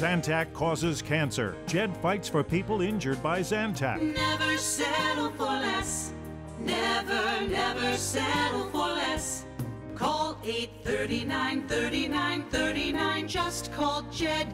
Zantac causes cancer. Jed fights for people injured by Zantac. Never settle for less. Never, never settle for less. Call 839 39 39. Just call Jed.